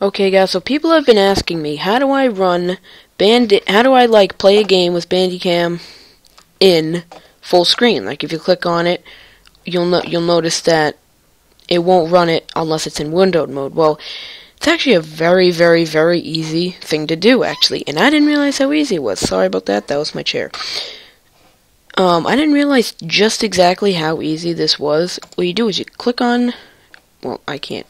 Okay, guys. So people have been asking me, how do I run Bandit, How do I like play a game with Bandicam in full screen? Like if you click on it, you'll no you'll notice that it won't run it unless it's in windowed mode. Well, it's actually a very, very, very easy thing to do, actually. And I didn't realize how easy it was. Sorry about that. That was my chair. Um, I didn't realize just exactly how easy this was. What you do is you click on. Well, I can't.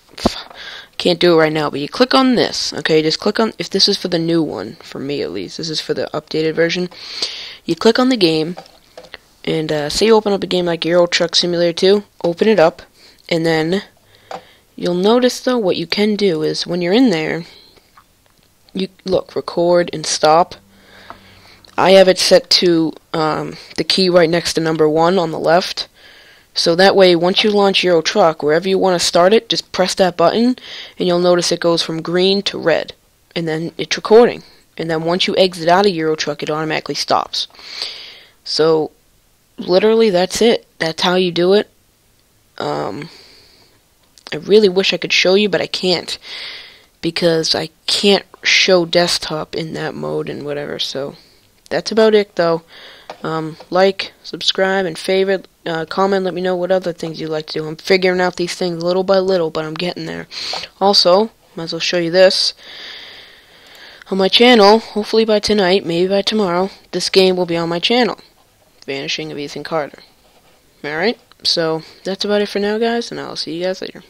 Can't do it right now, but you click on this, okay? Just click on, if this is for the new one, for me at least, this is for the updated version. You click on the game, and uh, say you open up a game like Euro Truck Simulator 2, open it up, and then you'll notice though what you can do is when you're in there, you look, record and stop. I have it set to um, the key right next to number one on the left. So that way, once you launch Euro Truck, wherever you want to start it, just press that button, and you'll notice it goes from green to red. And then it's recording. And then once you exit out of Euro Truck, it automatically stops. So, literally, that's it. That's how you do it. Um, I really wish I could show you, but I can't. Because I can't show desktop in that mode and whatever, so... That's about it, though. Um, like, subscribe, and favorite, uh, comment, let me know what other things you'd like to do. I'm figuring out these things little by little, but I'm getting there. Also, might as well show you this. On my channel, hopefully by tonight, maybe by tomorrow, this game will be on my channel. Vanishing of Ethan Carter. Alright, so that's about it for now, guys, and I'll see you guys later.